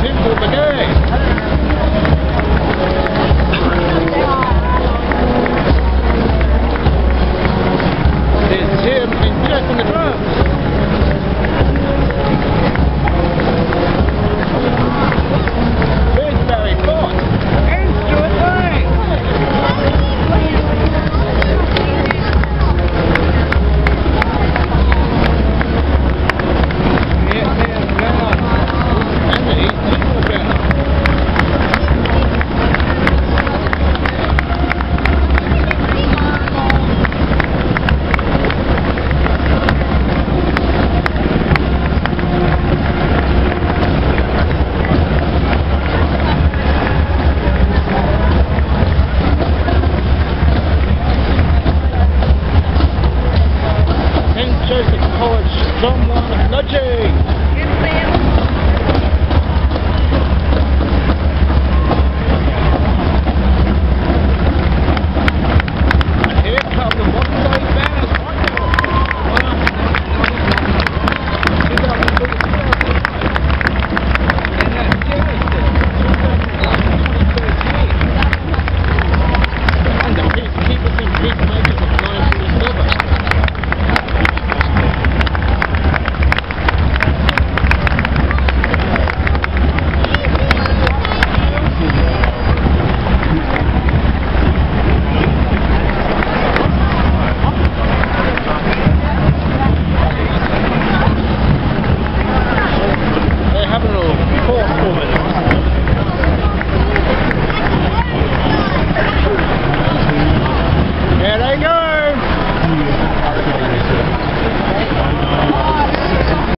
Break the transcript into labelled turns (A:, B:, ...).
A: Into the game. Son buenas noches.